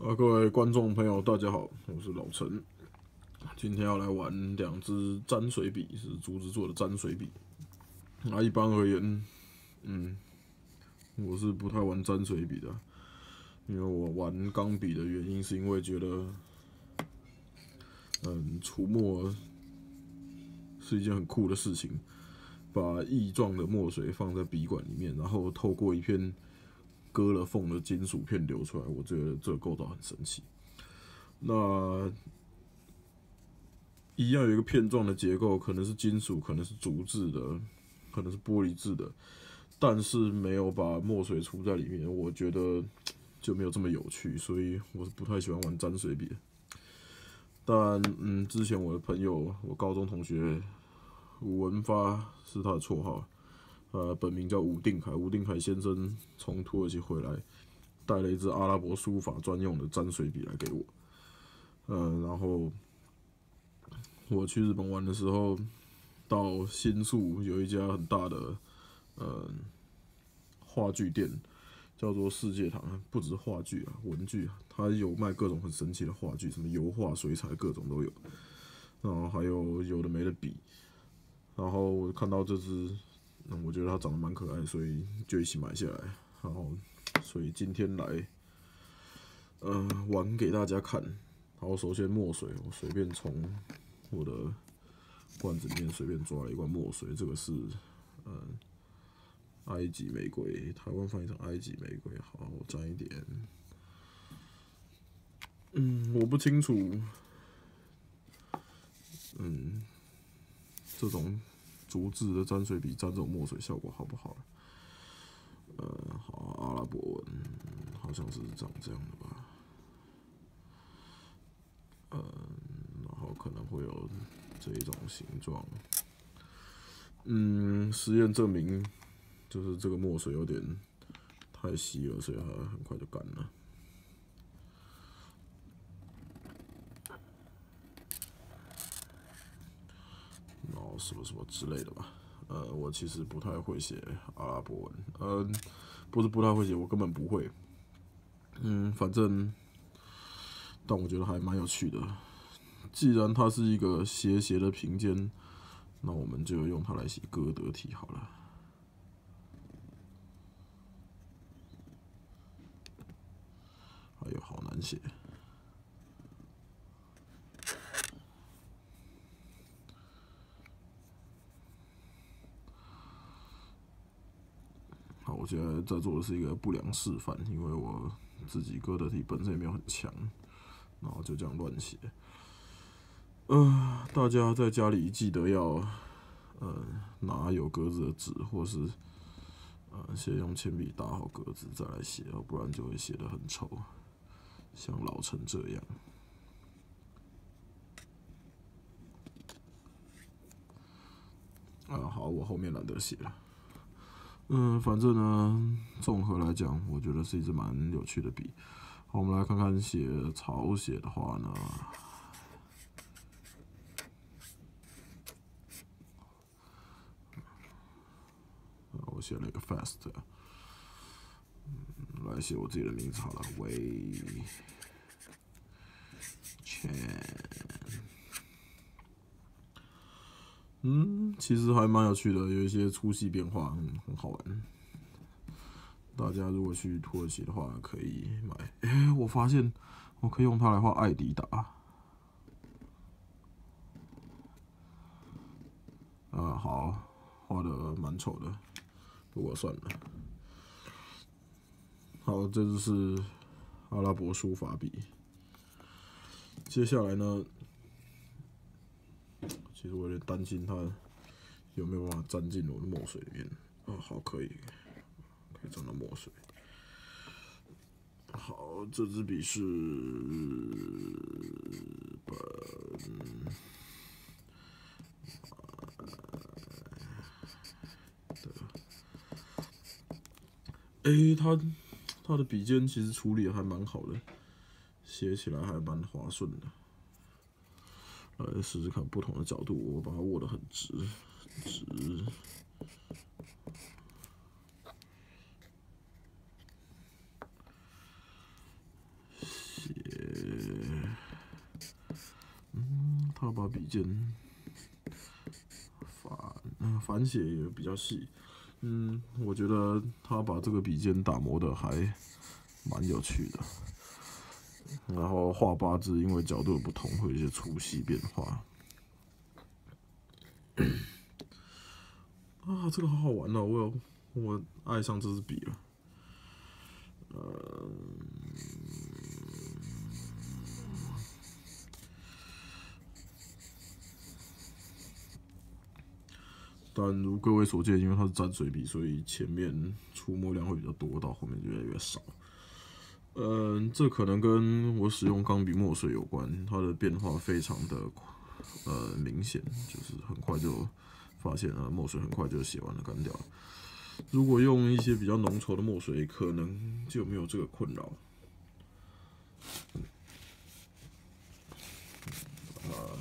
啊，各位观众朋友，大家好，我是老陈。今天要来玩两支沾水笔，是竹子做的沾水笔。那一般而言，嗯，我是不太玩沾水笔的，因为我玩钢笔的原因是因为觉得，嗯，涂墨是一件很酷的事情，把异状的墨水放在笔管里面，然后透过一片。割了缝的金属片流出来，我觉得这个构造很神奇。那一样有一个片状的结构，可能是金属，可能是竹制的，可能是玻璃制的，但是没有把墨水涂在里面，我觉得就没有这么有趣，所以我是不太喜欢玩沾水笔。但嗯，之前我的朋友，我高中同学吴文发是他的绰号。呃，本名叫吴定凯，吴定凯先生从土耳其回来，带了一支阿拉伯书法专用的沾水笔来给我。呃，然后我去日本玩的时候，到新宿有一家很大的呃话剧店，叫做世界堂，不止话剧啊，文具啊，它有卖各种很神奇的话剧，什么油画、水彩，各种都有。然后还有有的没的笔，然后我看到这支。那我觉得它长得蛮可爱，所以就一起买下来。然后，所以今天来，呃，玩给大家看。好，首先墨水，我随便从我的罐子里面随便抓了一罐墨水。这个是，嗯，埃及玫瑰，台湾翻译成埃及玫瑰。好，我沾一点。嗯，我不清楚。嗯，这种。竹制的沾水笔沾这种墨水效果好不好？呃，好，阿拉伯文好像是长这样的吧。嗯，然后可能会有这一种形状。嗯，实验证明就是这个墨水有点太稀了，所以它很快就干了。什么什么之类的吧，呃，我其实不太会写阿拉伯文，嗯，不是不太会写，我根本不会，嗯，反正，但我觉得还蛮有趣的。既然它是一个斜斜的平肩，那我们就用它来写歌德体好了。哎呦，好难写。我现在在做的是一个不良示范，因为我自己歌德体本身也没有很强，然后就这样乱写。呃，大家在家里记得要，呃，拿有格子的纸，或是，呃，先用铅笔打好格子再来写，要不然就会写的很丑，像老成这样。啊，好，我后面懒得写了。嗯，反正呢，综合来讲，我觉得是一支蛮有趣的笔。好，我们来看看写草写的话呢，我写了一个 fast，来写我自己的名字好了，魏全。嗯，其实还蛮有趣的，有一些粗细变化，嗯，很好玩。大家如果去土耳其的话，可以买。哎，我发现我可以用它来画艾迪达。啊，好，画的蛮丑的，不过算了。好，这就是阿拉伯书法笔。接下来呢？其实我有点担心它有没有办法沾进我的墨水里面。哦，好，可以，可以沾到墨水。好，这支笔是本，哎，它它的笔尖其实处理还蛮好的，写起来还蛮滑顺的。来试试看不同的角度，我把它握得很直，字。写。嗯，他把笔尖。反，嗯，反写也比较细。嗯，我觉得他把这个笔尖打磨的还蛮有趣的。然后画八字，因为角度的不同，会有一些粗细变化。啊，这个好好玩哦！我有我爱上这支笔了。呃，但如各位所见，因为它是沾水笔，所以前面出墨量会比较多，到后面就越来越少。嗯，这可能跟我使用钢笔墨水有关，它的变化非常的呃明显，就是很快就发现啊墨水很快就写完了干掉了。如果用一些比较浓稠的墨水，可能就没有这个困扰。啊，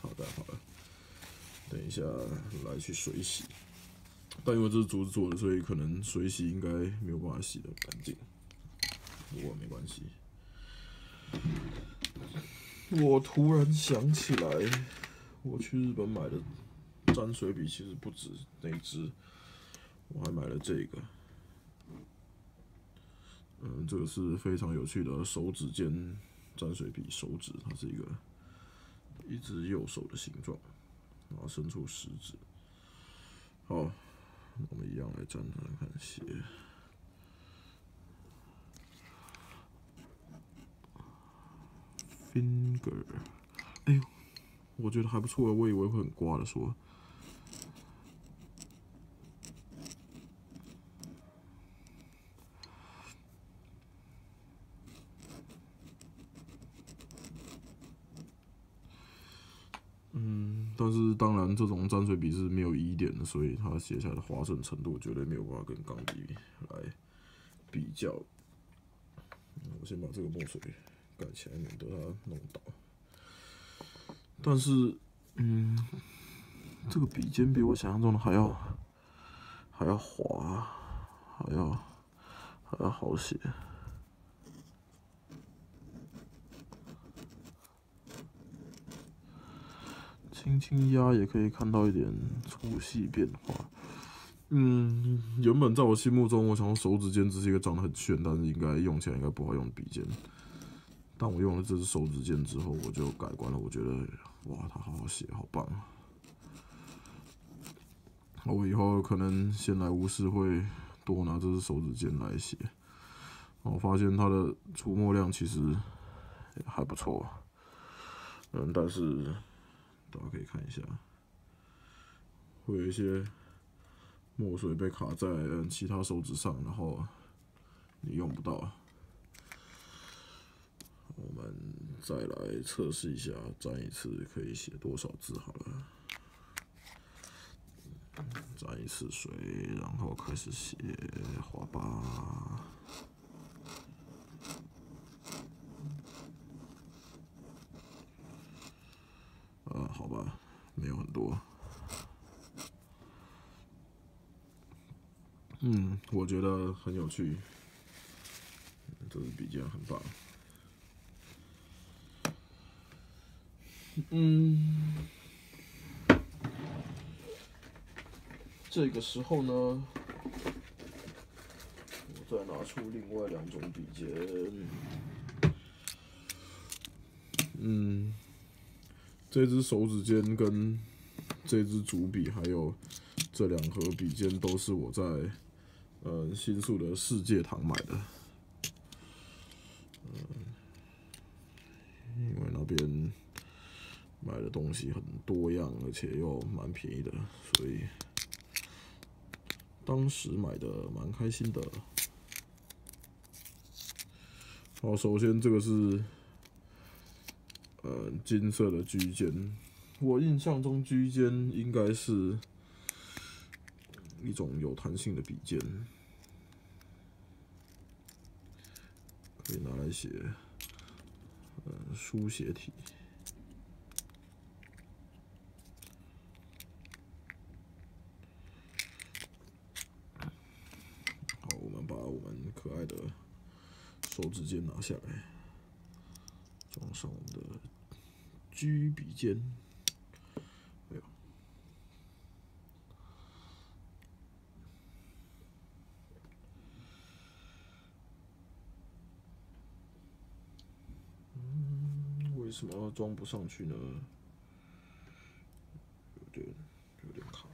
好的好的，等一下来去水洗，但因为这是竹子做的，所以可能水洗应该没有办法洗的干净。不过没关系。我突然想起来，我去日本买的沾水笔其实不止那支，我还买了这个。嗯，这个是非常有趣的手指尖沾水笔，手指它是一个一只右手的形状，然后伸出食指。好，我们一样来沾沾看写。finger，哎呦，我觉得还不错，我以为会很刮的说。但是当然，这种沾水笔是没有疑点的，所以它写下来的划顺程度绝对没有办法跟钢笔来比较。我先把这个墨水。盖起来，免得它弄倒。但是，嗯，这个笔尖比我想象中的还要还要滑，还要还要好写。轻轻压也可以看到一点粗细变化。嗯，原本在我心目中，我想手指尖只是一个长得很炫，但是应该用起来应该不好用的笔尖。但我用了这支手指尖之后，我就改观了。我觉得，哇，它好好写，好棒啊！我以后可能先来无事会多拿这支手指尖来写。我发现它的出墨量其实还不错，嗯，但是大家可以看一下，会有一些墨水被卡在嗯其他手指上，然后你用不到。我们再来测试一下，沾一次可以写多少字好了。沾一次水，然后开始写花吧。啊，好吧，没有很多。嗯，我觉得很有趣，这支笔尖很棒。嗯，这个时候呢，我再拿出另外两种笔尖。嗯，这支手指尖跟这支主笔还有这两盒笔尖都是我在呃新宿的世界堂买的。嗯，因为那边。买的东西很多样，而且又蛮便宜的，所以当时买的蛮开心的。好，首先这个是呃金色的居间，我印象中居间应该是一种有弹性的笔尖，可以拿来写呃书写体。我们把我们可爱的手指尖拿下来，装上我们的居比肩，没有。嗯，为什么装不上去呢？有点有点卡。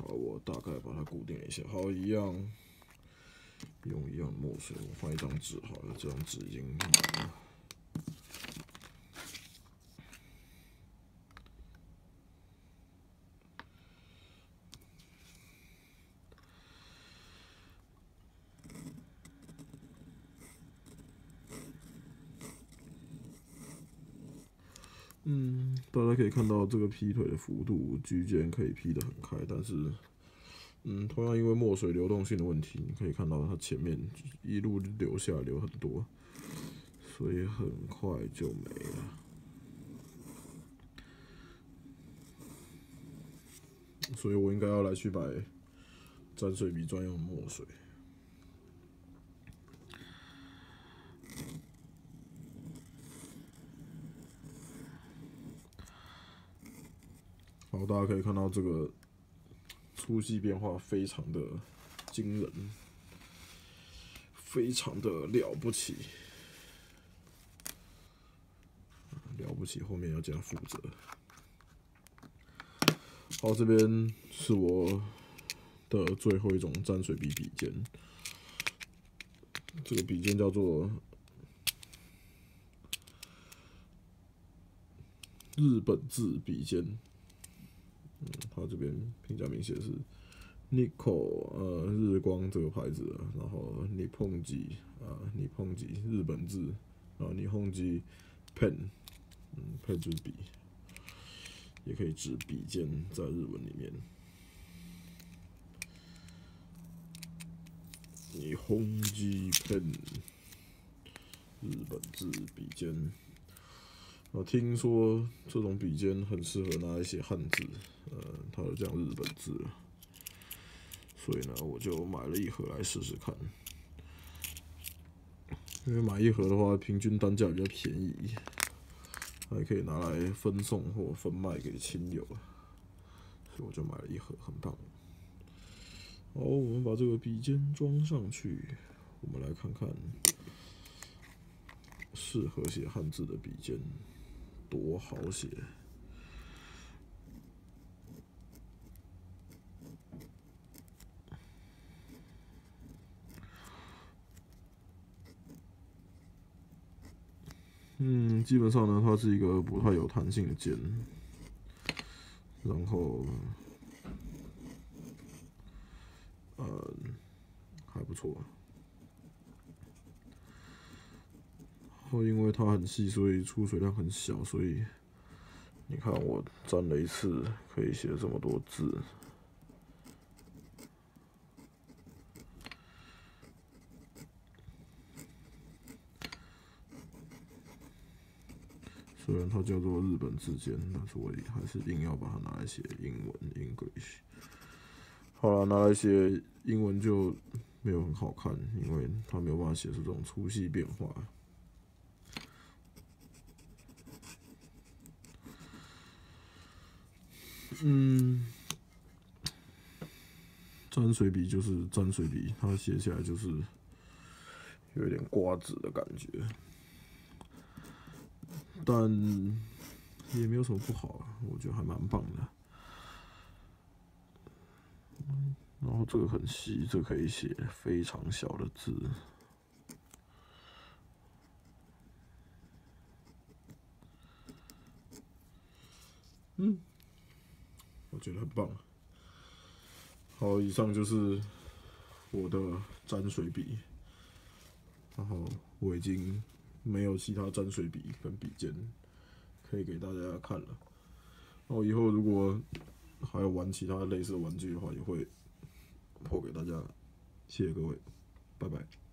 好，大概把它固定一下。好，一样用一样墨水，我换一张纸好了，这张纸已经。嗯，大家可以看到这个劈腿的幅度，居间可以劈得很开，但是，嗯，同样因为墨水流动性的问题，你可以看到它前面一路流下流很多，所以很快就没了。所以我应该要来去买沾水笔专用墨水。好，大家可以看到这个粗细变化非常的惊人，非常的了不起，了不起，后面要加负责。好，这边是我的最后一种蘸水笔笔尖，这个笔尖叫做日本字笔尖。嗯，它这边评价明显是 Nikko 呃日光这个牌子，然后尼碰机啊尼碰机日本字，然后 Nihonji pen 嗯 pen 就是笔，也可以指笔尖在日文里面。Nihonji pen 日本字笔尖。我听说这种笔尖很适合拿来写汉字，呃，它有这样日本字，所以呢，我就买了一盒来试试看。因为买一盒的话，平均单价比较便宜，还可以拿来分送或分卖给亲友，所以我就买了一盒，很棒。好，我们把这个笔尖装上去，我们来看看适合写汉字的笔尖。多好写！嗯，基本上呢，它是一个不太有弹性的键，然后，呃，还不错。然后因为它很细，所以出水量很小，所以你看我沾了一次可以写这么多字。虽然它叫做日本字间，但是我还是硬要把它拿来写英文 English。好了，拿来写英文就没有很好看，因为它没有办法写出这种粗细变化。嗯，沾水笔就是沾水笔，它写起来就是有一点瓜子的感觉，但也没有什么不好啊，我觉得还蛮棒的。然后这个很细，这可以写非常小的字。嗯。很棒。好，以上就是我的沾水笔，然后我已经没有其他沾水笔跟笔尖可以给大家看了。然后以后如果还要玩其他类似的玩具的话，也会破给大家谢谢各位，拜拜。